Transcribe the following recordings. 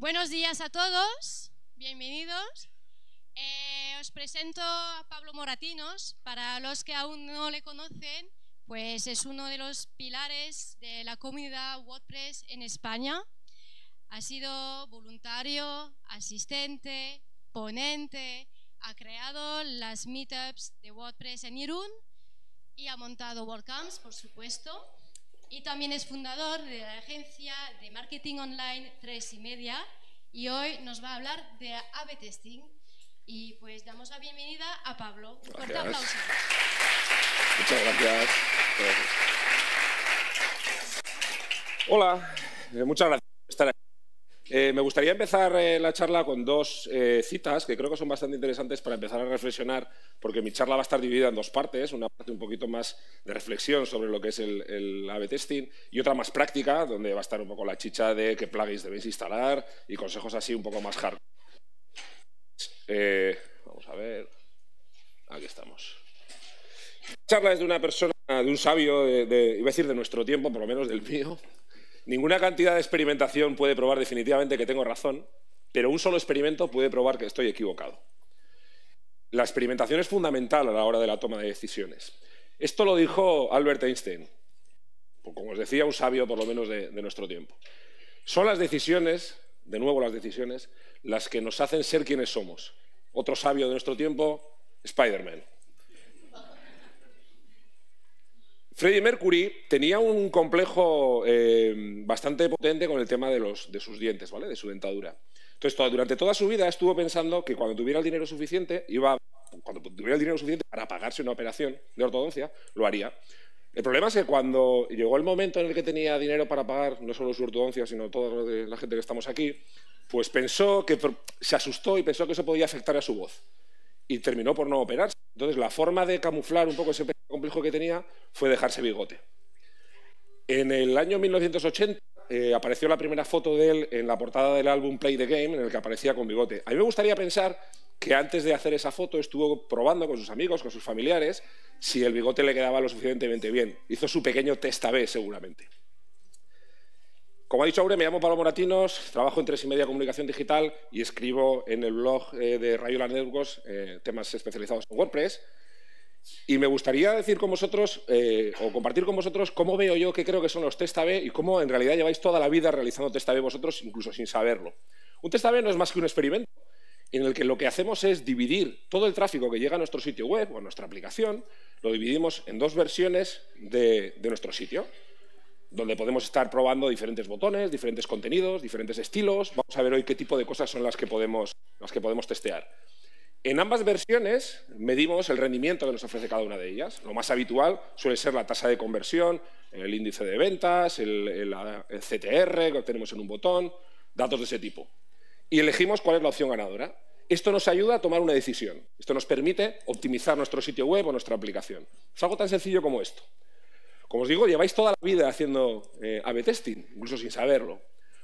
Buenos días a todos, bienvenidos. Eh, os presento a Pablo Moratinos. Para los que aún no le conocen, pues es uno de los pilares de la comunidad WordPress en España. Ha sido voluntario, asistente, ponente, ha creado las meetups de WordPress en Irún y ha montado WordCamps, por supuesto. Y también es fundador de la agencia de marketing online 3 y media y hoy nos va a hablar de AB testing. Y pues damos la bienvenida a Pablo. Un fuerte aplauso. Muchas gracias. Hola, eh, muchas gracias por estar aquí. Eh, me gustaría empezar eh, la charla con dos citas que creo que son bastante interesantes para empezar a reflexionar, porque mi charla va a estar dividida en dos partes, una parte un poquito más de reflexión sobre lo que es el, el A-B testing y otra más práctica, donde va a estar un poco la chicha de qué plugins debéis instalar y consejos así un poco más hard. vamos a ver. Aquí estamos. La charla es de una persona, de un sabio, de, iba a decir de nuestro tiempo, por lo menos del mío, Ninguna cantidad de experimentación puede probar definitivamente que tengo razón, pero un solo experimento puede probar que estoy equivocado. La experimentación es fundamental a la hora de la toma de decisiones. Esto lo dijo Albert Einstein, como os decía, un sabio por lo menos de, nuestro tiempo. Son las decisiones, de nuevo las decisiones, las que nos hacen ser quienes somos. Otro sabio de nuestro tiempo, Spider-Man. Freddie Mercury tenía un complejo eh, bastante potente con el tema de, sus dientes, ¿vale? de su dentadura. Entonces, durante toda su vida estuvo pensando que cuando tuviera el dinero suficiente, iba, cuando tuviera el dinero suficiente para pagarse una operación de ortodoncia, lo haría. El problema es que cuando llegó el momento en el que tenía dinero para pagar no solo su ortodoncia, sino toda la gente que estamos aquí, pues pensó que se asustó y pensó que eso podía afectar a su voz. Y terminó por no operarse. Entonces, la forma de camuflar un poco ese complejo que tenía fue dejarse bigote. En el año 1980 eh, apareció la primera foto de él en la portada del álbum Play the Game, en el que aparecía con bigote. A mí me gustaría pensar que antes de hacer esa foto estuvo probando con sus amigos, con sus familiares, si el bigote le quedaba lo suficientemente bien. Hizo su pequeño test A-B, seguramente. Como ha dicho Aure, me llamo Pablo Moratinos, trabajo en Tres y Media Comunicación Digital y escribo en el blog eh, de Rayola Networks eh, temas especializados en WordPress. Y me gustaría decir con vosotros, eh, o compartir con vosotros, cómo veo yo que creo que son los test A-B y cómo en realidad lleváis toda la vida realizando test A-B vosotros, incluso sin saberlo. Un test A-B no es más que un experimento en el que lo que hacemos es dividir todo el tráfico que llega a nuestro sitio web o a nuestra aplicación, lo dividimos en dos versiones de nuestro sitio donde podemos estar probando diferentes botones, diferentes contenidos, diferentes estilos. Vamos a ver hoy qué tipo de cosas son las que podemos, las que podemos testear. En ambas versiones medimos el rendimiento que nos ofrece cada una de ellas. Lo más habitual suele ser la tasa de conversión, el índice de ventas, el, el, CTR que tenemos en un botón, datos de ese tipo. Y elegimos cuál es la opción ganadora. Esto nos ayuda a tomar una decisión. Esto nos permite optimizar nuestro sitio web o nuestra aplicación. Es algo tan sencillo como esto. Como os digo, lleváis toda la vida haciendo eh, A-B testing, incluso sin saberlo.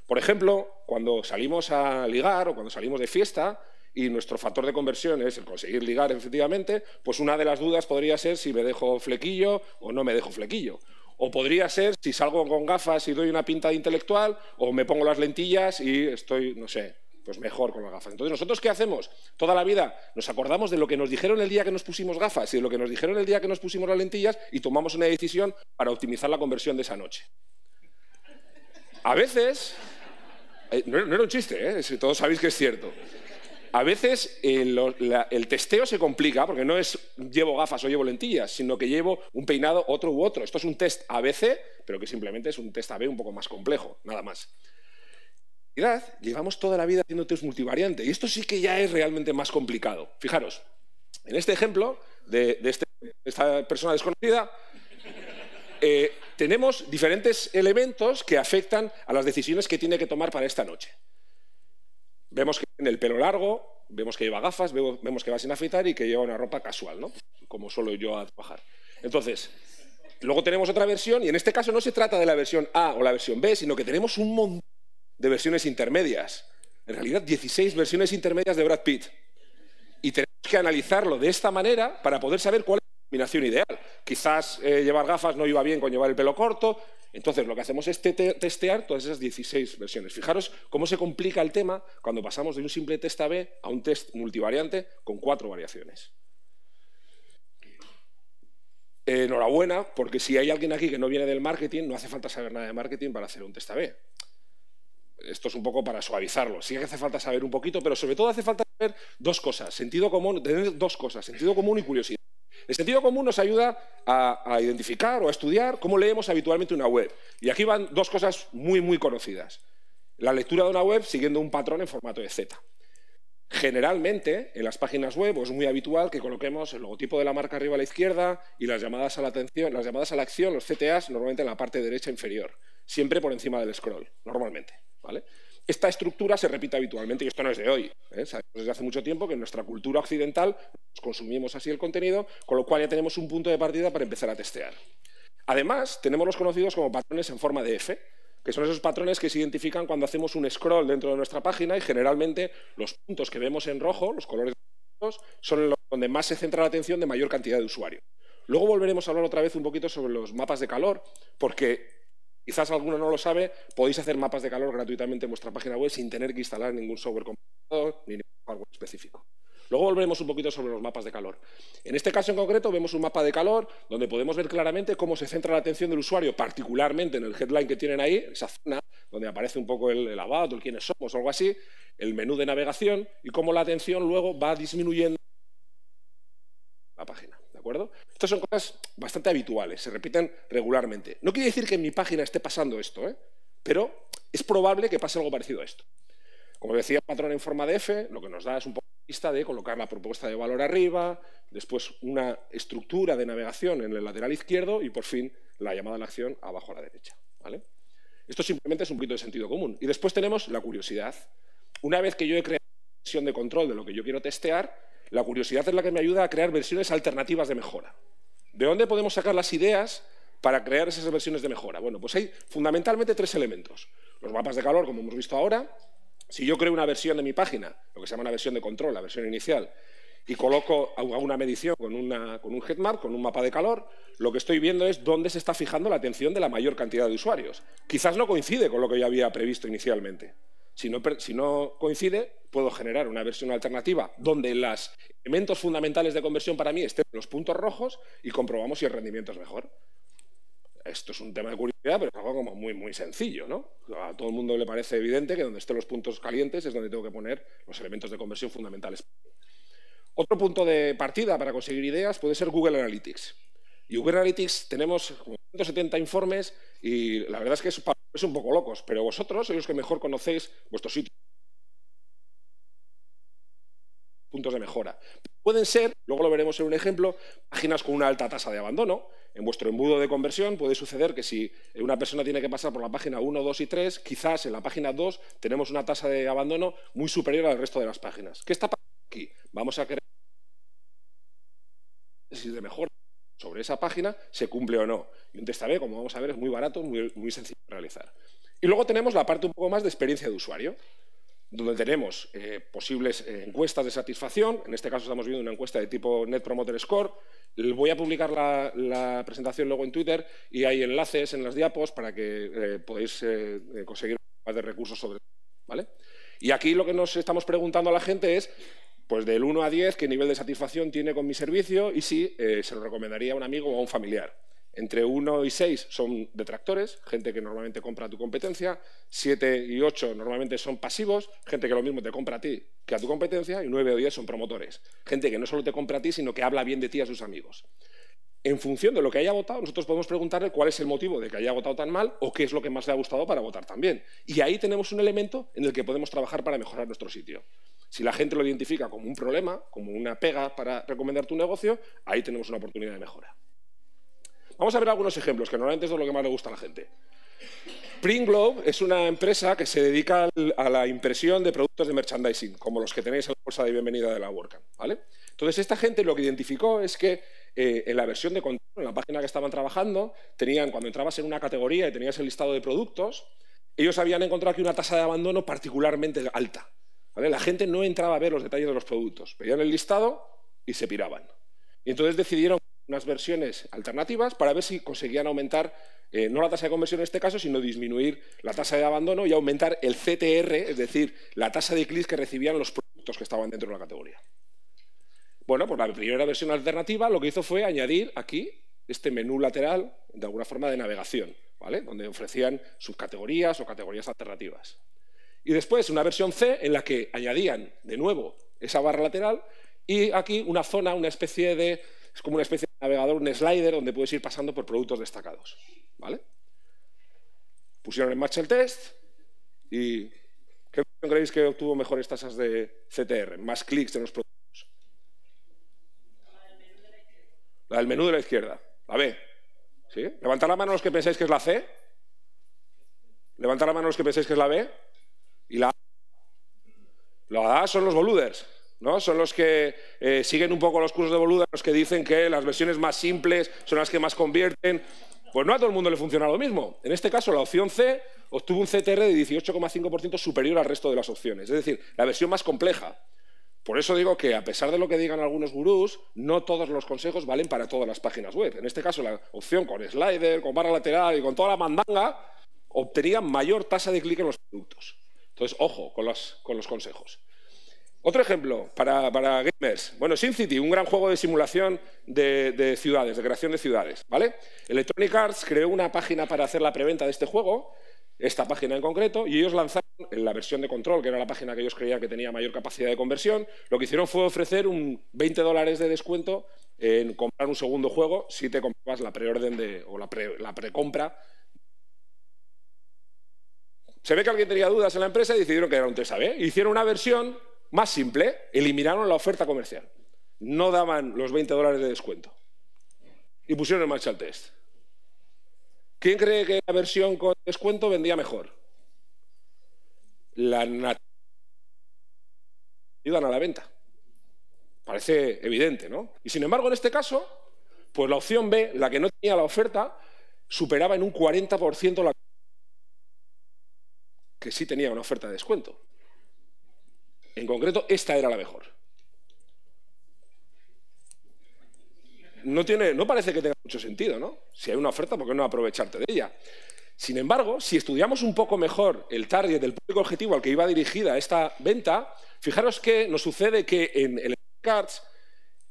Por ejemplo, cuando salimos a ligar o cuando salimos de fiesta y nuestro factor de conversión es el conseguir ligar efectivamente, pues una de las dudas podría ser si me dejo flequillo o no me dejo flequillo. O podría ser si salgo con gafas y doy una pinta de intelectual o me pongo las lentillas y estoy, no sé, pues mejor con las gafas. Entonces, ¿nosotros qué hacemos? Toda la vida nos acordamos de lo que nos dijeron el día que nos pusimos gafas y de lo que nos dijeron el día que nos pusimos las lentillas y tomamos una decisión para optimizar la conversión de esa noche. A veces, eh, no, era un chiste, ¿eh? todos sabéis que es cierto. A veces el, testeo se complica porque no es llevo gafas o llevo lentillas, sino que llevo un peinado, otro u otro. Esto es un test ABC, pero que simplemente es un test AB un poco más complejo, nada más llevamos toda la vida haciendo test multivariante y esto sí que ya es realmente más complicado. Fijaros, en este ejemplo de, este, esta persona desconocida, eh, tenemos diferentes elementos que afectan a las decisiones que tiene que tomar para esta noche. Vemos que tiene el pelo largo, vemos que lleva gafas, vemos que va sin afeitar y que lleva una ropa casual, ¿no? como suelo yo a trabajar. Entonces, luego tenemos otra versión y en este caso no se trata de la versión A o la versión B, sino que tenemos un montón de versiones intermedias. En realidad, 16 versiones intermedias de Brad Pitt. Y tenemos que analizarlo de esta manera para poder saber cuál combinación ideal. quizás eh, llevar gafas no iba bien con llevar el pelo corto. Entonces, lo que hacemos es testear todas esas 16 versiones. Fijaros cómo se complica el tema cuando pasamos de un simple test A-B a un test multivariante con cuatro variaciones. enhorabuena, porque si hay alguien aquí que no viene del marketing, no hace falta saber nada de marketing para hacer un test A-B. Esto es un poco para suavizarlo. Sí que hace falta saber un poquito, pero sobre todo hace falta saber dos cosas. Sentido común, tener dos cosas, sentido común y curiosidad. El sentido común nos ayuda a, identificar o a estudiar cómo leemos habitualmente una web. Y aquí van dos cosas muy, muy conocidas. La lectura de una web siguiendo un patrón en formato de Z. Generalmente, en las páginas web es muy habitual que coloquemos el logotipo de la marca arriba a la izquierda y las llamadas a la atención, las llamadas a la acción, los CTAs, normalmente en la parte derecha inferior, siempre por encima del scroll, normalmente. ¿vale? Esta estructura se repite habitualmente y esto no es de hoy. ¿eh? Sabemos desde hace mucho tiempo que en nuestra cultura occidental consumimos así el contenido, con lo cual ya tenemos un punto de partida para empezar a testear. Además, tenemos los conocidos como patrones en forma de F, que son esos patrones que se identifican cuando hacemos un scroll dentro de nuestra página y generalmente los puntos que vemos en rojo, los colores son los donde más se centra la atención de mayor cantidad de usuarios. Luego volveremos a hablar otra vez un poquito sobre los mapas de calor, porque Quizás alguno no lo sabe, podéis hacer mapas de calor gratuitamente en vuestra página web sin tener que instalar ningún software computador ni ningún hardware específico. Luego volveremos un poquito sobre los mapas de calor. En este caso en concreto vemos un mapa de calor donde podemos ver claramente cómo se centra la atención del usuario, particularmente en el headline que tienen ahí, esa zona donde aparece un poco el, el el quiénes somos o algo así, el menú de navegación y cómo la atención luego va disminuyendo la página. Estas son cosas bastante habituales, se repiten regularmente. No quiere decir que en mi página esté pasando esto, ¿eh? pero es probable que pase algo parecido a esto. Como decía, patrón en forma de F, lo que nos da es un poco de vista de colocar la propuesta de valor arriba, después una estructura de navegación en el lateral izquierdo y por fin la llamada a la acción abajo a la derecha. Esto simplemente es un poquito de sentido común. Y después tenemos la curiosidad. Una vez que yo he creado una sesión de control de lo que yo quiero testear, la curiosidad es la que me ayuda a crear versiones alternativas de mejora. ¿De dónde podemos sacar las ideas para crear esas versiones de mejora? Bueno, pues hay fundamentalmente tres elementos. Los mapas de calor, como hemos visto ahora. Si yo creo una versión de mi página, lo que se llama una versión de control, la versión inicial, y coloco una medición con, con un headmap, con un mapa de calor, lo que estoy viendo es dónde se está fijando la atención de la mayor cantidad de usuarios. Quizás no coincide con lo que yo había previsto inicialmente. Si no, coincide, puedo generar una versión alternativa donde los elementos fundamentales de conversión para mí estén los puntos rojos y comprobamos si el rendimiento es mejor. Esto es un tema de curiosidad, pero es algo como muy, muy sencillo. ¿no? A todo el mundo le parece evidente que donde estén los puntos calientes es donde tengo que poner los elementos de conversión fundamentales. Otro punto de partida para conseguir ideas puede ser Google Analytics. Y Google Analytics tenemos como 170 informes y la verdad es que es, es un poco locos, pero vosotros sois los que mejor conocéis vuestros sitios puntos de mejora. Pueden ser, luego lo veremos en un ejemplo, páginas con una alta tasa de abandono. En vuestro embudo de conversión puede suceder que si una persona tiene que pasar por la página 1, 2 y 3, quizás en la página 2 tenemos una tasa de abandono muy superior al resto de las páginas. ¿Qué está pasando aquí? Vamos a crear de mejora sobre esa página se cumple o no. Y un test A-B, como vamos a ver, es muy barato, muy, muy sencillo de realizar. Y luego tenemos la parte un poco más de experiencia de usuario, donde tenemos eh, posibles eh, encuestas de satisfacción. En este caso estamos viendo una encuesta de tipo Net Promoter Score. Voy a publicar la, presentación luego en Twitter y hay enlaces en las diapos para que eh, podáis conseguir más de recursos sobre ¿vale? Y aquí lo que nos estamos preguntando a la gente es pues del 1 a 10, qué nivel de satisfacción tiene con mi servicio y si eh, se lo recomendaría a un amigo o a un familiar. Entre 1 y 6 son detractores, gente que normalmente compra tu competencia. 7 y 8 normalmente son pasivos, gente que lo mismo te compra a ti que a tu competencia. Y 9 o 10 son promotores, gente que no solo te compra a ti, sino que habla bien de ti a sus amigos. En función de lo que haya votado, nosotros podemos preguntarle cuál es el motivo de que haya votado tan mal o qué es lo que más le ha gustado para votar tan bien. Y ahí tenemos un elemento en el que podemos trabajar para mejorar nuestro sitio. Si la gente lo identifica como un problema, como una pega para recomendar tu negocio, ahí tenemos una oportunidad de mejora. Vamos a ver algunos ejemplos, que normalmente es lo que más le gusta a la gente. Print Globe es una empresa que se dedica a la impresión de productos de merchandising, como los que tenéis en la bolsa de bienvenida de la WordCamp. ¿vale? Entonces, esta gente lo que identificó es que eh, en la versión de control, en la página que estaban trabajando, tenían, cuando entrabas en una categoría y tenías el listado de productos, ellos habían encontrado aquí una tasa de abandono particularmente alta. La gente no entraba a ver los detalles de los productos, veían el listado y se piraban. Y entonces decidieron unas versiones alternativas para ver si conseguían aumentar, eh, no la tasa de conversión en este caso, sino disminuir la tasa de abandono y aumentar el CTR, es decir, la tasa de clics que recibían los productos que estaban dentro de la categoría. Bueno, pues la primera versión alternativa lo que hizo fue añadir aquí este menú lateral, de alguna forma de navegación, ¿vale? donde ofrecían subcategorías o categorías alternativas. Y después una versión C en la que añadían de nuevo esa barra lateral y aquí una zona, una especie de, es como una especie de navegador, un slider donde puedes ir pasando por productos destacados. ¿vale? Pusieron en marcha el test y ¿qué creéis que obtuvo mejores tasas de CTR? Más clics en los productos. La del menú de la izquierda, la B. ¿Sí? Levantad la mano los que pensáis que es la C. Levantad la mano los que pensáis que es la B. Y la A. La A son los boluders. ¿No? Son los que eh, siguen un poco los cursos de boluda, los que dicen que las versiones más simples son las que más convierten. Pues no a todo el mundo le funciona lo mismo. En este caso, la opción C obtuvo un CTR de 18,5% superior al resto de las opciones. Es decir, la versión más compleja. Por eso digo que, a pesar de lo que digan algunos gurús, no todos los consejos valen para todas las páginas web. En este caso, la opción con slider, con barra lateral y con toda la mandanga obtenía mayor tasa de clic en los productos. Entonces, ojo con los, con los consejos. Otro ejemplo para, gamers. Bueno, SimCity, un gran juego de simulación de, ciudades, de creación de ciudades. ¿vale? Electronic Arts creó una página para hacer la preventa de este juego, esta página en concreto, y ellos lanzaron en la versión de control, que era la página que ellos creían que tenía mayor capacidad de conversión, lo que hicieron fue ofrecer un 20 dólares de descuento en comprar un segundo juego si te comprabas la preorden o la, la precompra. Se ve que alguien tenía dudas en la empresa y decidieron que era un test A-B. Hicieron una versión más simple, eliminaron la oferta comercial. No daban los 20 dólares de descuento. Y pusieron en marcha el test. ¿Quién cree que la versión con descuento vendía mejor? La ayudan a la venta. Parece evidente, ¿no? Y sin embargo, en este caso, pues la opción B, la que no tenía la oferta, superaba en un 40% la que sí tenía una oferta de descuento. En concreto, esta era la mejor. No, tiene, parece que tenga mucho sentido, ¿no? Si hay una oferta, ¿por qué no aprovecharte de ella? Sin embargo, si estudiamos un poco mejor el target del público objetivo al que iba dirigida esta venta, fijaros que nos sucede que en el Cards,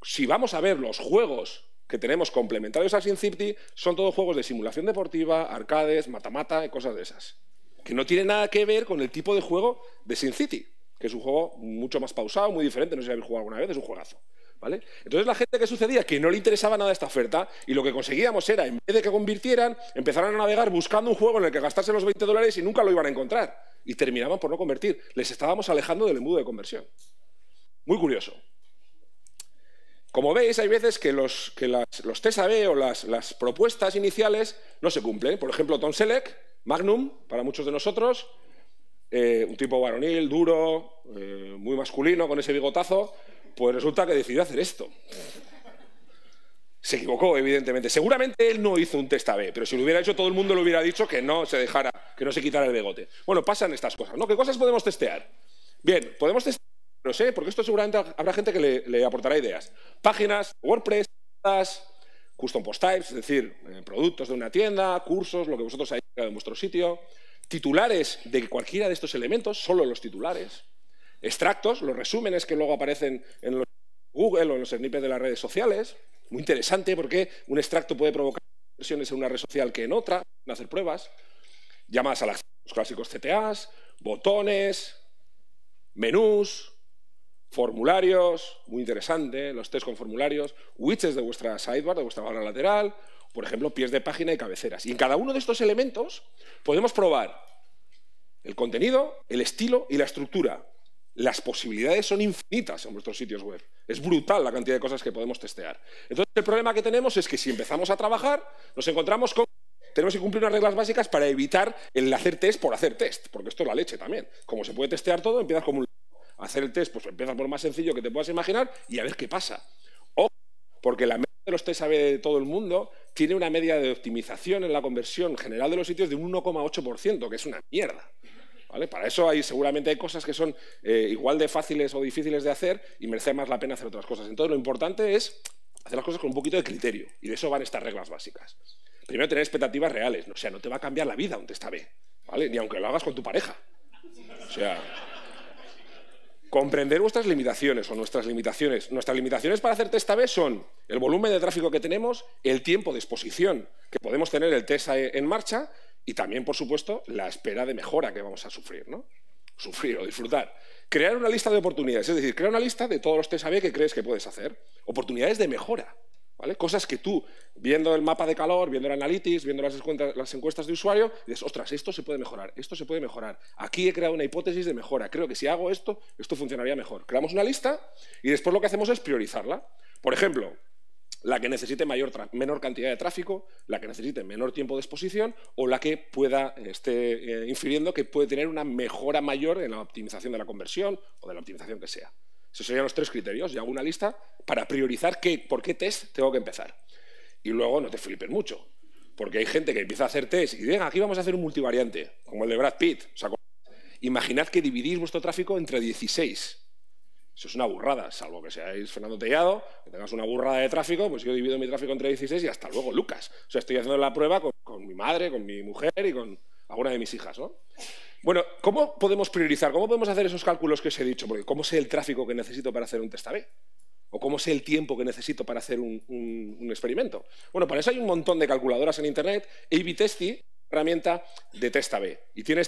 si vamos a ver los juegos que tenemos complementarios a SimCity, son todos juegos de simulación deportiva, arcades, mata-mata y cosas de esas, que no tienen nada que ver con el tipo de juego de SimCity que es un juego mucho más pausado, muy diferente, no sé si habéis jugado alguna vez, es un juegazo. ¿Vale? Entonces la gente que sucedía que no le interesaba nada esta oferta y lo que conseguíamos era, en vez de que convirtieran, empezaran a navegar buscando un juego en el que gastarse los 20 dólares y nunca lo iban a encontrar. Y terminaban por no convertir. Les estábamos alejando del embudo de conversión. Muy curioso. Como veis, hay veces que los, que los test o las, las, propuestas iniciales no se cumplen. Por ejemplo, Tom Selleck, Magnum, para muchos de nosotros, eh, un tipo varonil, duro, eh, muy masculino, con ese bigotazo, pues resulta que decidió hacer esto. Se equivocó, evidentemente. Seguramente él no hizo un test A-B, pero si lo hubiera hecho todo el mundo le hubiera dicho que no se dejara, que no se quitara el bigote. Bueno, pasan estas cosas, ¿no? ¿Qué cosas podemos testear? Bien, podemos testear, no sé, porque esto seguramente habrá gente que le, aportará ideas. Páginas, WordPress, custom post types, es decir, eh, productos de una tienda, cursos, lo que vosotros hayáis en vuestro sitio titulares de cualquiera de estos elementos, solo los titulares, extractos, los resúmenes que luego aparecen en los Google o en los snippets de las redes sociales. Muy interesante porque un extracto puede provocar versiones en una red social que en otra, hacer pruebas. Llamadas a los clásicos CTAs, botones, menús, formularios, muy interesante, los test con formularios, widgets de vuestra sidebar, de vuestra barra lateral, por ejemplo, pies de página y cabeceras. Y en cada uno de estos elementos podemos probar el contenido, el estilo y la estructura. Las posibilidades son infinitas en vuestros sitios web. Es brutal la cantidad de cosas que podemos testear. Entonces, el problema que tenemos es que si empezamos a trabajar, nos encontramos con tenemos que cumplir unas reglas básicas para evitar el hacer test por hacer test, porque esto es la leche también. Como se puede testear todo, empiezas como un... hacer el test, pues empiezas por lo más sencillo que te puedas imaginar y a ver qué pasa. O porque la de los test sabe de todo el mundo tiene una media de optimización en la conversión general de los sitios de un 1,8%, que es una mierda. ¿Vale? Para eso hay, seguramente hay cosas que son eh, igual de fáciles o difíciles de hacer y merece más la pena hacer otras cosas. Entonces lo importante es Hacer las cosas con un poquito de criterio. Y de eso van estas reglas básicas. Primero, tener expectativas reales. O sea, no te va a cambiar la vida un test A-B, ¿vale? Ni aunque lo hagas con tu pareja. O sea, comprender vuestras limitaciones o nuestras limitaciones. Nuestras limitaciones para hacer test A-B son el volumen de tráfico que tenemos, el tiempo de exposición que podemos tener el test en marcha y también, por supuesto, la espera de mejora que vamos a sufrir, ¿no? Sufrir o disfrutar. Crear una lista de oportunidades, es decir, crear una lista de todos los test A-B que crees que puedes hacer. Oportunidades de mejora. Cosas que tú, viendo el mapa de calor, viendo el analytics, viendo las encuestas, las encuestas de usuario, dices, ostras, esto se puede mejorar, esto se puede mejorar. Aquí he creado una hipótesis de mejora. Creo que si hago esto, esto funcionaría mejor. Creamos una lista y después lo que hacemos es priorizarla. Por ejemplo, la que necesite mayor menor cantidad de tráfico, la que necesite menor tiempo de exposición o la que pueda esté eh, infiriendo que puede tener una mejora mayor en la optimización de la conversión o de la optimización que sea. Esos serían los tres criterios. Y hago una lista para priorizar qué, por qué test tengo que empezar. Y luego no te flipes mucho, porque hay gente que empieza a hacer test y diga, aquí vamos a hacer un multivariante, como el de Brad Pitt. imaginad que dividís vuestro tráfico entre 16. Eso es una burrada, salvo que seáis Fernando Tellado, que tengas una burrada de tráfico, pues yo divido mi tráfico entre 16 y hasta luego, Lucas. O sea, estoy haciendo la prueba con mi madre, con mi mujer y con alguna de mis hijas, ¿no? Bueno, ¿cómo podemos priorizar? ¿Cómo podemos hacer esos cálculos que os he dicho? Porque ¿cómo sé el tráfico que necesito para hacer un test A-B? ¿O cómo sé el tiempo que necesito para hacer un, experimento? Bueno, para eso hay un montón de calculadoras en Internet. A-B Testy, herramienta de test A-B. Y tiene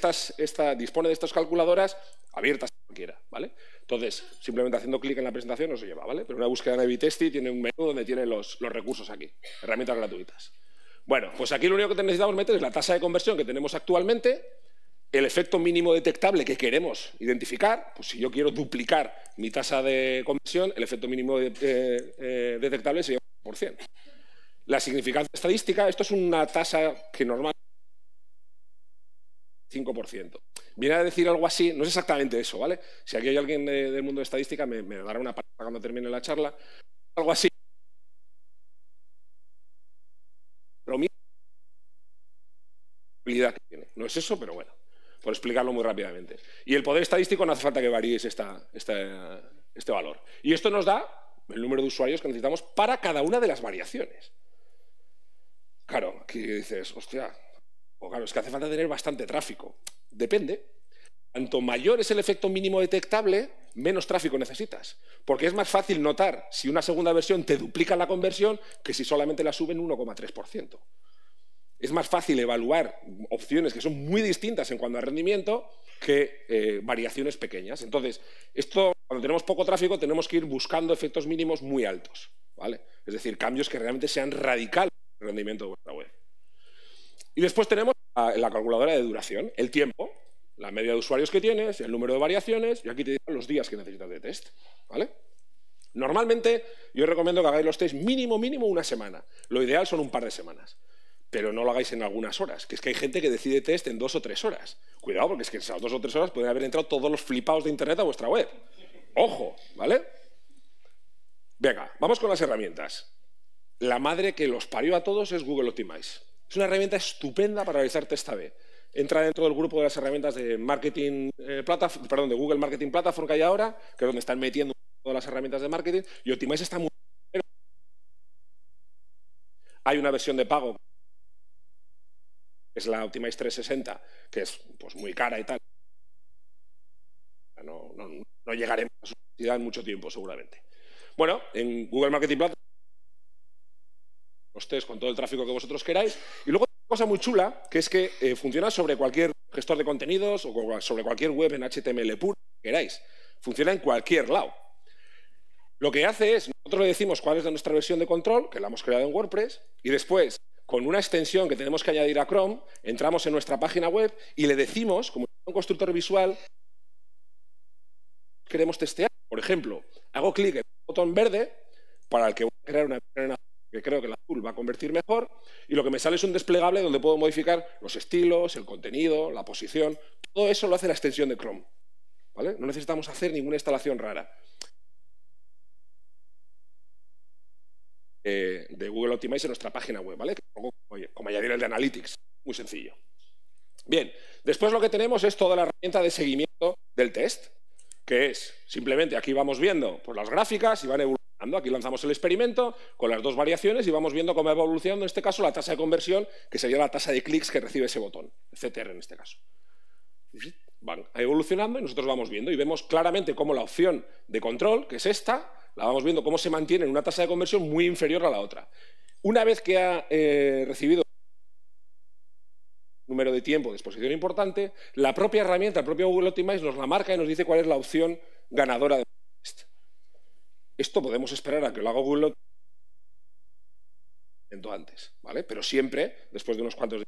dispone de estas calculadoras abiertas a cualquiera, ¿vale? Entonces, simplemente haciendo clic en la presentación no se lleva, ¿vale? Pero una búsqueda en A-B Testy tiene un menú donde tiene los recursos aquí, herramientas gratuitas. Bueno, pues aquí lo único que necesitamos meter es la tasa de conversión que tenemos actualmente, el efecto mínimo detectable que queremos identificar, pues si yo quiero duplicar mi tasa de conversión, el efecto mínimo eh, eh, detectable sería un 1%. La significancia estadística, esto es una tasa que normalmente 5%. Viene a decir algo así, no es exactamente eso, ¿vale? Si aquí hay alguien del mundo de estadística, me, dará una palabra cuando termine la charla. Algo así. Pero que tiene. No es eso, pero bueno por explicarlo muy rápidamente. Y el poder estadístico no hace falta que varíes este valor. Y esto nos da el número de usuarios que necesitamos para cada una de las variaciones. Claro, aquí dices, hostia, o claro, es que hace falta tener bastante tráfico. Depende. Cuanto mayor es el efecto mínimo detectable, menos tráfico necesitas. Porque es más fácil notar si una segunda versión te duplica la conversión que si solamente la suben 1,3% es más fácil evaluar opciones que son muy distintas en cuanto a rendimiento que eh, variaciones pequeñas. Entonces, esto, cuando tenemos poco tráfico, tenemos que ir buscando efectos mínimos muy altos. ¿vale? Es decir, cambios que realmente sean radicales en el rendimiento de vuestra web. Y después tenemos la, calculadora de duración, el tiempo, la media de usuarios que tienes, el número de variaciones, y aquí te digo los días que necesitas de test. ¿vale? Normalmente, yo recomiendo que hagáis los test mínimo, mínimo una semana. Lo ideal son un par de semanas pero no lo hagáis en algunas horas, que es que hay gente que decide test en dos o tres horas. Cuidado, porque es que en esas dos o tres horas pueden haber entrado todos los flipados de Internet a vuestra web. Ojo, ¿vale? Venga, vamos con las herramientas. La madre que los parió a todos es Google Optimize. Es una herramienta estupenda para realizar test A-B. Entra dentro del grupo de las herramientas de marketing eh, de Google Marketing Platform que hay ahora, que es donde están metiendo todas las herramientas de marketing, y Optimize está muy hay una versión de pago es la Optimize 360, que es pues, muy cara y tal. No, llegaremos a su necesidad en mucho tiempo, seguramente. Bueno, en Google Marketing Platform, los con todo el tráfico que vosotros queráis. Y luego cosa muy chula, que es que eh, funciona sobre cualquier gestor de contenidos o sobre cualquier web en HTML puro que queráis. Funciona en cualquier lado. Lo que hace es, nosotros le decimos cuál es nuestra versión de control, que la hemos creado en WordPress, y después con una extensión que tenemos que añadir a Chrome, entramos en nuestra página web y le decimos, como un constructor visual, queremos testear. Por ejemplo, hago clic en el botón verde para el que voy a crear una que creo que el azul va a convertir mejor, y lo que me sale es un desplegable donde puedo modificar los estilos, el contenido, la posición. Todo eso lo hace la extensión de Chrome. ¿vale? No necesitamos hacer ninguna instalación rara. Eh, de Google Optimize en nuestra página web, ¿vale? Como, como añadir el de Analytics, muy sencillo. Bien, después lo que tenemos es toda la herramienta de seguimiento del test, que es simplemente aquí vamos viendo por las gráficas y van evolucionando Aquí lanzamos el experimento con las dos variaciones y vamos viendo cómo va evolucionando, en este caso, la tasa de conversión, que sería la tasa de clics que recibe ese botón, CTR en este caso. Van evolucionando y nosotros vamos viendo y vemos claramente cómo la opción de control, que es esta, la vamos viendo cómo se mantiene en una tasa de conversión muy inferior a la otra. Una vez que ha eh, recibido un número de tiempo de exposición importante, la propia herramienta, el propio Google Optimize nos la marca y nos dice cuál es la opción ganadora de esto podemos esperar a que lo haga Google antes, ¿vale? Pero siempre después de unos cuantos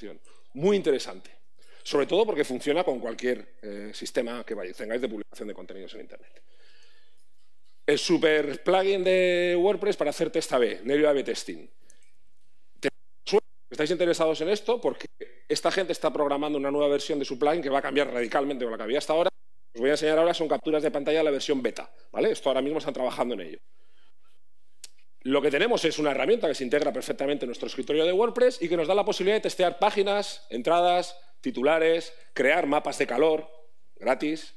de Muy interesante. Sobre todo porque funciona con cualquier eh, sistema que tengáis de publicación de contenidos en Internet. El super plugin de WordPress para hacer test AB, Nerio AB Testing. Estáis interesados en esto porque esta gente está programando una nueva versión de su plugin que va a cambiar radicalmente con la que había hasta ahora os voy a enseñar ahora son capturas de pantalla de la versión beta, ¿vale? Esto ahora mismo están trabajando en ello. Lo que tenemos es una herramienta que se integra perfectamente en nuestro escritorio de WordPress y que nos da la posibilidad de testear páginas, entradas, titulares, crear mapas de calor gratis,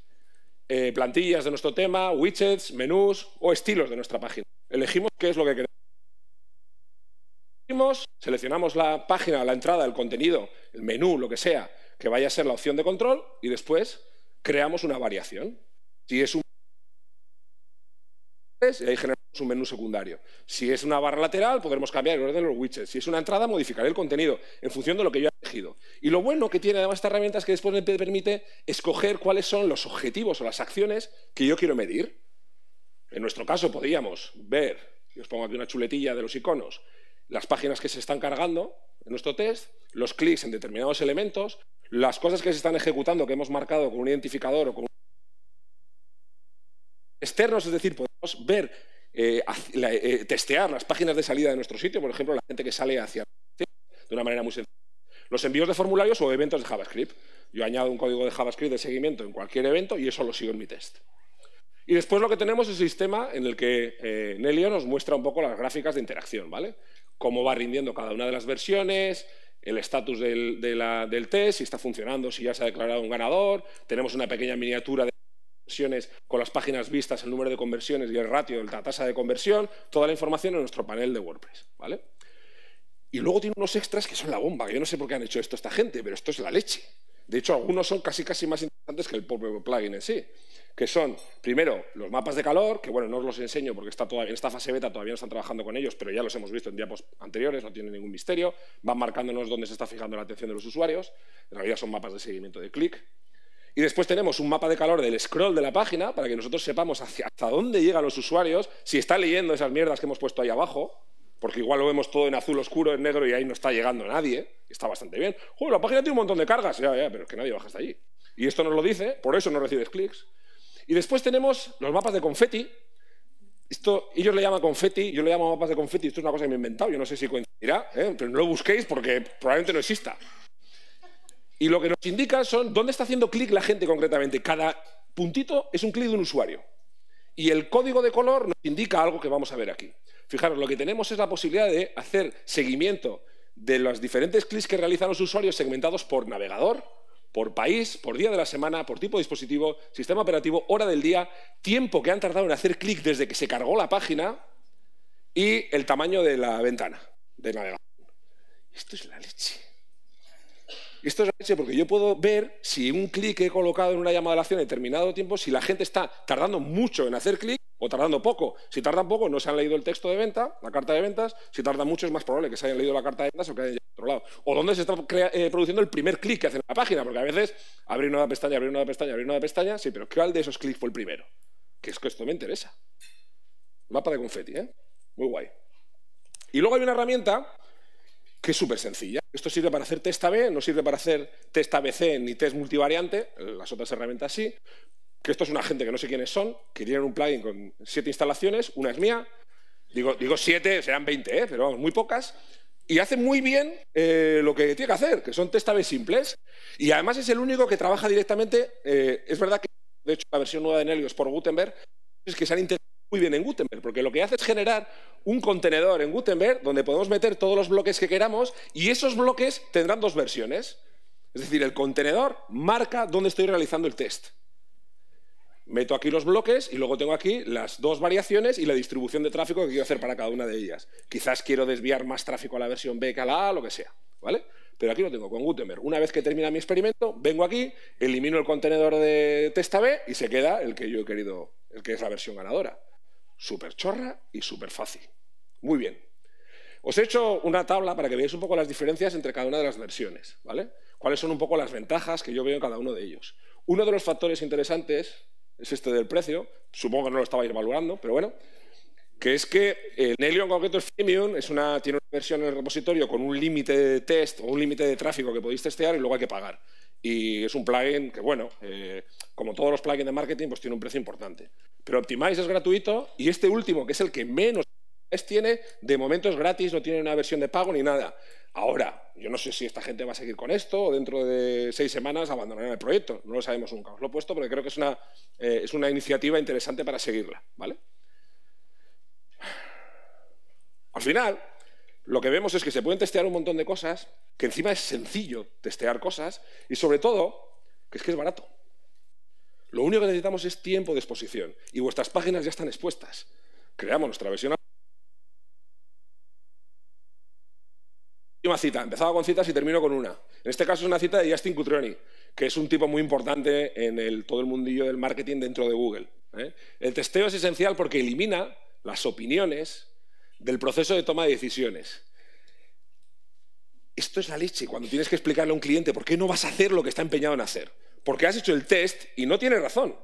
eh, plantillas de nuestro tema, widgets, menús o estilos de nuestra página. Elegimos qué es lo que queremos. Seleccionamos la página, la entrada, el contenido, el menú, lo que sea, que vaya a ser la opción de control y después creamos una variación. Si es un ahí generamos un menú secundario. Si es una barra lateral, podremos cambiar el orden de los widgets. Si es una entrada, modificaré el contenido en función de lo que yo he elegido. Y lo bueno que tiene además esta herramienta es que después me permite escoger cuáles son los objetivos o las acciones que yo quiero medir. En nuestro caso podríamos ver, y os pongo aquí una chuletilla de los iconos, las páginas que se están cargando en nuestro test, los clics en determinados elementos, las cosas que se están ejecutando que hemos marcado con un identificador o con externos, es decir, podemos ver, eh, eh, testear las páginas de salida de nuestro sitio, por ejemplo, la gente que sale hacia de una manera muy sencilla. Los envíos de formularios o eventos de JavaScript. Yo añado un código de JavaScript de seguimiento en cualquier evento y eso lo sigo en mi test. Y después lo que tenemos es el sistema en el que eh, Nelio nos muestra un poco las gráficas de interacción, ¿vale? Cómo va rindiendo cada una de las versiones, el estatus del, test, si está funcionando, si ya se ha declarado un ganador. Tenemos una pequeña miniatura de conversiones con las páginas vistas, el número de conversiones y el ratio de la tasa de conversión. Toda la información en nuestro panel de WordPress. ¿vale? Y luego tiene unos extras que son la bomba. Yo no sé por qué han hecho esto esta gente, pero esto es la leche. De hecho, algunos son casi, casi más interesantes que el propio plugin en sí que son, primero, los mapas de calor, que bueno, no os los enseño porque está en esta fase beta todavía no están trabajando con ellos, pero ya los hemos visto en diapos anteriores, no tienen ningún misterio, van marcándonos dónde se está fijando la atención de los usuarios, en realidad son mapas de seguimiento de clic. Y después tenemos un mapa de calor del scroll de la página para que nosotros sepamos hacia, hasta dónde llegan los usuarios, si está leyendo esas mierdas que hemos puesto ahí abajo, porque igual lo vemos todo en azul oscuro, en negro y ahí no está llegando nadie, está bastante bien. Joder, la página tiene un montón de cargas, ya, ya, pero es que nadie baja hasta allí. Y esto nos lo dice, por eso no recibes clics. Y después tenemos los mapas de confeti. Esto, ellos le llaman confeti, yo le llamo mapas de confeti, esto es una cosa que me he inventado, yo no sé si coincidirá, ¿eh? pero no lo busquéis porque probablemente no exista. Y lo que nos indica son dónde está haciendo clic la gente concretamente. Cada puntito es un clic de un usuario. Y el código de color nos indica algo que vamos a ver aquí. Fijaros, lo que tenemos es la posibilidad de hacer seguimiento de los diferentes clics que realizan los usuarios segmentados por navegador, por país, por día de la semana, por tipo de dispositivo, sistema operativo, hora del día, tiempo que han tardado en hacer clic desde que se cargó la página y el tamaño de la ventana de navegación. Esto es la leche. Esto es la leche porque yo puedo ver si un clic que he colocado en una llamada de acción en determinado tiempo, si la gente está tardando mucho en hacer clic o tardando poco. Si tardan poco, no se han leído el texto de venta, la carta de ventas. Si tardan mucho, es más probable que se hayan leído la carta de ventas o que hayan llegado a otro lado. O dónde se está eh, produciendo el primer clic que hacen en la página, porque a veces abrir una pestaña, abrir una pestaña, abrir una pestaña, sí, pero ¿cuál de esos clics fue el primero? Que es que esto me interesa. Mapa de confeti, ¿eh? Muy guay. Y luego hay una herramienta que es súper sencilla. Esto sirve para hacer test AB, no sirve para hacer test ABC ni test multivariante, las otras herramientas sí, que esto es una gente que no sé quiénes son, que tienen un plugin con siete instalaciones, una es mía, digo, siete, serán 20, ¿eh? pero vamos, muy pocas, y hace muy bien eh, lo que tiene que hacer, que son test AB simples, y además es el único que trabaja directamente, eh, es verdad que de hecho la versión nueva de Nelio es por Gutenberg, es que se han integrado muy bien en Gutenberg, porque lo que hace es generar un contenedor en Gutenberg donde podemos meter todos los bloques que queramos y esos bloques tendrán dos versiones. Es decir, el contenedor marca dónde estoy realizando el test. meto aquí los bloques y luego tengo aquí las dos variaciones y la distribución de tráfico que quiero hacer para cada una de ellas. Quizás quiero desviar más tráfico a la versión B que a la A, lo que sea, ¿vale? Pero aquí lo tengo con Gutenberg. Una vez que termina mi experimento, vengo aquí, elimino el contenedor de testa B y se queda el que yo he querido, el que es la versión ganadora. Súper chorra y súper fácil. Muy bien. Os he hecho una tabla para que veáis un poco las diferencias entre cada una de las versiones, ¿vale? Cuáles son un poco las ventajas que yo veo en cada uno de ellos. Uno de los factores interesantes es este del precio, supongo que no lo estabais evaluando, pero bueno, que es que el Nelio en concreto es freemium, una, tiene una versión en el repositorio con un límite de test o un límite de tráfico que podéis testear y luego hay que pagar. Y es un plugin que, bueno, eh, como todos los plugins de marketing, pues tiene un precio importante. Pero Optimize es gratuito y este último, que es el que menos tiene, de momento es gratis, no tiene una versión de pago ni nada. Ahora, yo no sé si esta gente va a seguir con esto o dentro de seis semanas abandonarán el proyecto. No lo sabemos nunca. Os lo he puesto porque creo que es una, eh, es una iniciativa interesante para seguirla. ¿vale? Al final, lo que vemos es que se pueden testear un montón de cosas, que encima es sencillo testear cosas y sobre todo, que es que es barato. Lo único que necesitamos es tiempo de exposición y vuestras páginas ya están expuestas. Creamos nuestra versión Última cita. Empezaba con citas y termino con una. En este caso es una cita de Justin Cutrioni, que es un tipo muy importante en todo el mundillo del marketing dentro de Google. ¿eh? El testeo es esencial porque elimina las opiniones del proceso de toma de decisiones. Esto es la leche cuando tienes que explicarle a un cliente por qué no vas a hacer lo que está empeñado en hacer. Porque has hecho el test y no tiene razón.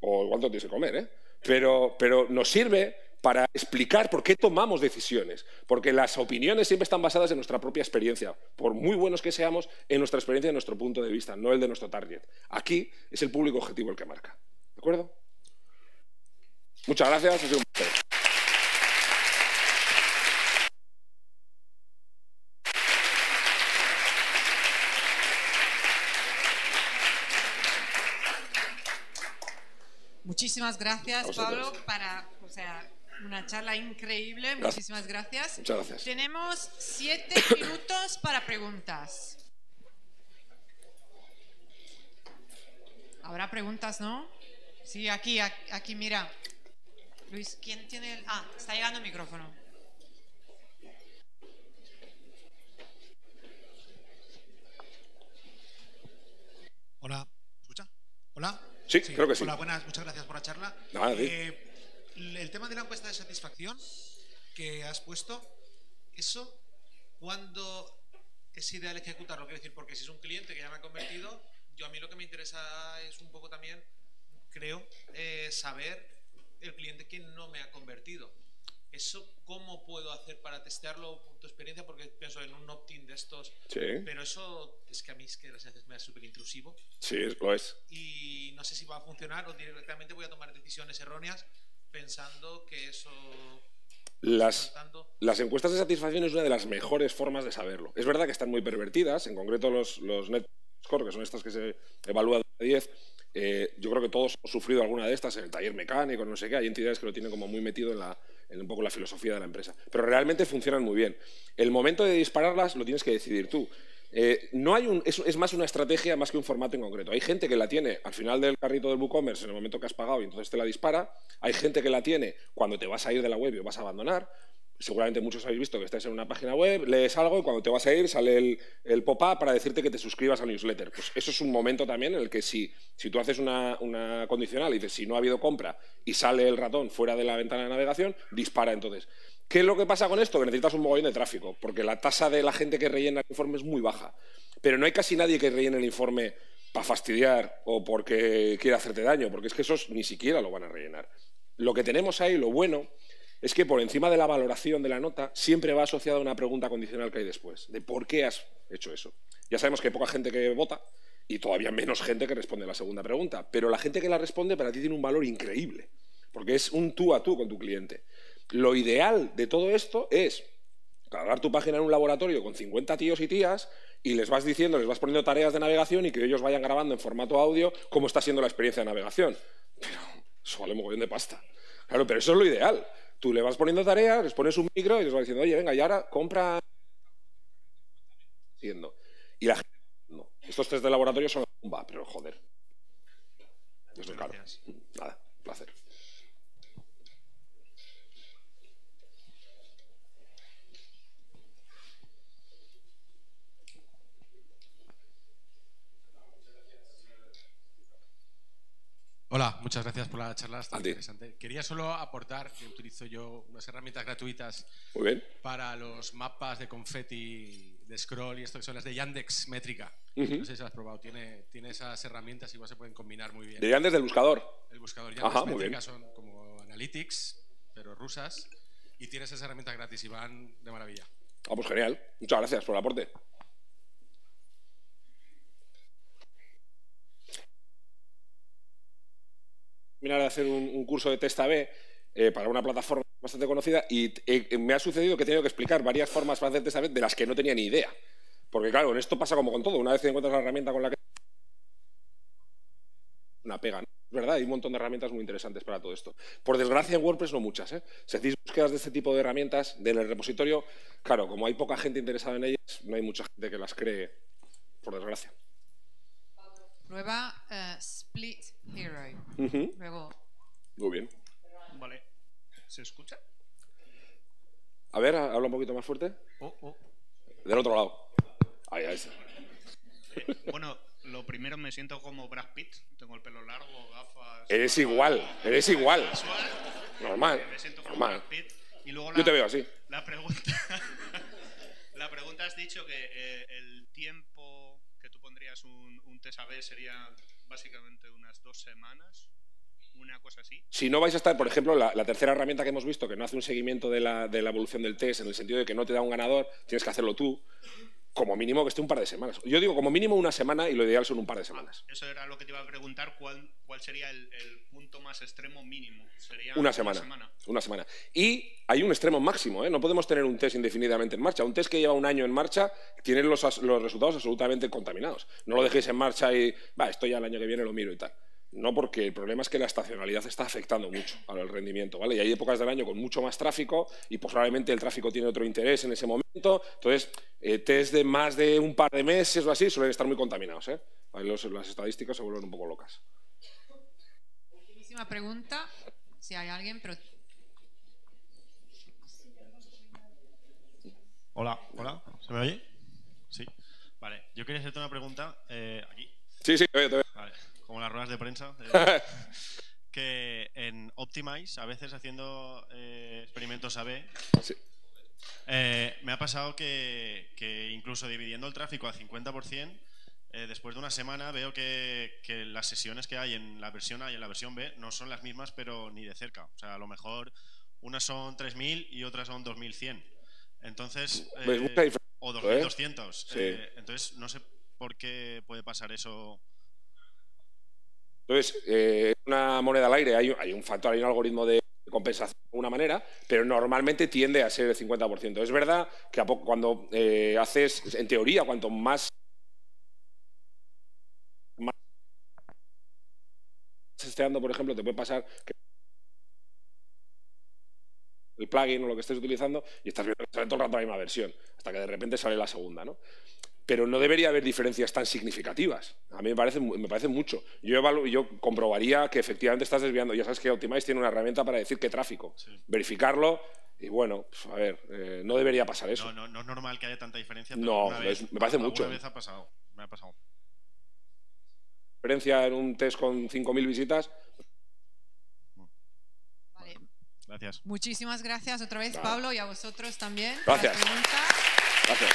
O igual tienes que comer, ¿eh? Pero, pero nos sirve para explicar por qué tomamos decisiones, porque las opiniones siempre están basadas en nuestra propia experiencia, por muy buenos que seamos, en nuestra experiencia y en nuestro punto de vista, no el de nuestro target. Aquí es el público objetivo el que marca. ¿De acuerdo? Muchas gracias. Muchísimas gracias, Pablo, para, o sea, una charla increíble, muchísimas gracias. Muchas gracias. Tenemos siete minutos para preguntas. Habrá preguntas, ¿no? Sí, aquí, aquí, mira. Luis, ¿quién tiene el...? Ah, está llegando el micrófono. Hola, ¿escucha? Hola. Sí, creo que sí. Hola, buenas, muchas gracias por la charla. Nada, eh, el tema de la encuesta de satisfacción que has puesto, eso, ¿cuándo es ideal ejecutarlo? Quiero decir, porque si es un cliente que ya me ha convertido, yo a mí lo que me interesa es un poco también, creo, eh, saber el cliente que no me ha convertido. ¿Eso cómo puedo hacer para testearlo por tu experiencia? Porque pienso en un opt-in de estos. Sí. Pero eso es que a mí es que me da súper intrusivo. Sí, lo es. Y no sé si va a funcionar o directamente voy a tomar decisiones erróneas pensando que eso... Las, las, encuestas de satisfacción es una de las mejores formas de saberlo. Es verdad que están muy pervertidas, en concreto los, los net score, que son estas que se evalúan de 10, eh, yo creo que todos hemos sufrido alguna de estas en el taller mecánico, no sé qué, hay entidades que lo tienen como muy metido en, la, un poco la filosofía de la empresa. Pero realmente funcionan muy bien. El momento de dispararlas lo tienes que decidir tú. Eh, no hay un, es, más una estrategia más que un formato en concreto. Hay gente que la tiene al final del carrito del WooCommerce en el momento que has pagado y entonces te la dispara. Hay gente que la tiene cuando te vas a ir de la web y vas a abandonar. Seguramente muchos habéis visto que estáis en una página web, lees algo y cuando te vas a ir sale el, pop-up para decirte que te suscribas al newsletter. Pues eso es un momento también en el que si, si tú haces una, una condicional y dices si no ha habido compra y sale el ratón fuera de la ventana de navegación, dispara entonces. ¿Qué es lo que pasa con esto? Que necesitas un mogollón de tráfico, porque la tasa de la gente que rellena el informe es muy baja. Pero no hay casi nadie que rellene el informe para fastidiar o porque quiera hacerte daño, porque es que esos ni siquiera lo van a rellenar. Lo que tenemos ahí, lo bueno, es que por encima de la valoración de la nota siempre va asociada una pregunta condicional que hay después, de por qué has hecho eso. Ya sabemos que hay poca gente que vota y todavía menos gente que responde a la segunda pregunta, pero la gente que la responde para ti tiene un valor increíble, porque es un tú a tú con tu cliente. Lo ideal de todo esto es cargar tu página en un laboratorio con 50 tíos y tías y les vas diciendo, les vas poniendo tareas de navegación y que ellos vayan grabando en formato audio cómo está siendo la experiencia de navegación. Pero eso vale un mogollón de pasta. Claro, pero eso es lo ideal. Tú le vas poniendo tareas, les pones un micro y les vas diciendo, oye, venga, y ahora compra... Y la gente... No. Estos test de laboratorio son bomba, pero joder. Eso es. Gracias. Nada, placer. Hola, muchas gracias por la charla, está interesante. Quería solo aportar que utilizo yo unas herramientas gratuitas Muy bien. para los mapas de confeti, de scroll y esto que son las de Yandex Métrica. No sé si las has probado. Tiene, tiene esas herramientas, igual se pueden combinar muy bien. Dirían desde el buscador. El buscador Yandex Ajá, Métrica son como Analytics, pero rusas. Y tiene esas herramientas gratis y van de maravilla. Ah, pues genial. Muchas gracias por el aporte. Terminar de hacer un, un curso de test A-B eh, para una plataforma bastante conocida y eh, me ha sucedido que he tenido que explicar varias formas para hacer test A-B de las que no tenía ni idea. Porque claro, en esto pasa como con todo. Una vez que encuentras la herramienta con la que... Una pega, ¿no? Es verdad, hay un montón de herramientas muy interesantes para todo esto. Por desgracia, en WordPress no muchas. ¿eh? Si hacéis búsquedas de este tipo de herramientas en el repositorio, claro, como hay poca gente interesada en ellas, no hay mucha gente que las cree, por desgracia. Prueba eh, Split Hero. Luego, Muy bien. Vale. ¿Se escucha? A ver, habla un poquito más fuerte. Oh, oh. Del otro lado. Ahí, ahí está. Eh, bueno, lo primero me siento como Brad Pitt. Tengo el pelo largo, gafas. Eres igual, eres igual. casual. Normal, Me siento como normal. Brad Pitt. Y luego Yo la, te veo así. La pregunta. la pregunta has dicho que eh, el tiempo pondrías un, un test AB sería básicamente unas dos semanas. Una cosa así. Si no vais a estar, por ejemplo, la, tercera herramienta que hemos visto, que no hace un seguimiento de la, de la evolución del test, en el sentido de que no te da un ganador, tienes que hacerlo tú, como mínimo que esté un par de semanas. Yo digo como mínimo una semana y lo ideal son un par de semanas. Eso era lo que te iba a preguntar. ¿Cuál, cuál sería el, el punto más extremo mínimo? ¿Sería Una semana. Una semana. Y hay un extremo máximo, ¿eh? No podemos tener un test indefinidamente en marcha. Un test que lleva un año en marcha tiene los, los resultados absolutamente contaminados. No lo dejéis en marcha y, va, esto ya el año que viene lo miro y tal. No, porque el problema es que la estacionalidad está afectando mucho al rendimiento, ¿vale? Y hay épocas del año con mucho más tráfico y pues probablemente el tráfico tiene otro interés en ese momento. Entonces, eh, test de más de un par de meses o así suelen estar muy contaminados, ¿eh? Los- las estadísticas se vuelven un poco locas. ultimísima pregunta. Si hay alguien, pero Hola, hola, ¿se me oye? Sí. Vale, yo quería hacerte una pregunta eh, aquí, Sí, sí, te veo, te veo. vale, como las ruedas de prensa. eh, que en Optimize, a veces haciendo eh, experimentos A-B, Sí. eh, me ha pasado que, que incluso dividiendo el tráfico a 50%, eh, después de una semana veo que, que las sesiones que hay en la versión A y en la versión B no son las mismas, pero ni de cerca. O sea, a lo mejor unas son 3.000 y otras son 2.100. Entonces, o ¿eh? 2.200. Sí. entonces, no sé por qué puede pasar eso. Entonces, eh, una moneda al aire, hay, un- factor, hay un algoritmo de compensación de alguna manera, pero normalmente tiende a ser el 50%. Es verdad que cuando eh, haces, en teoría, cuanto más, testeando, por ejemplo, te puede pasar que el plugin o lo que estés utilizando y estás viendo que sale todo el rato la misma versión, hasta que de repente sale la segunda, ¿no? Pero no debería haber diferencias tan significativas. A mí me parece, mu- me parece mucho. Yo, evalu- yo comprobaría que efectivamente estás desviando. Ya sabes que Optimize tiene una herramienta para decir qué tráfico. Verificarlo y bueno, pues, a ver, eh, no debería pasar eso. No, no, no es normal que haya tanta diferencia. No, alguna vez- es- me parece mucho. vez ha pasado. Me ha pasado. Diferencia en un test con 5.000 visitas. vale. Gracias. Muchísimas gracias otra vez. Pablo, y a vosotros también. Gracias. Gracias.